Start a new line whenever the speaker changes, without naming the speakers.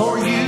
for you.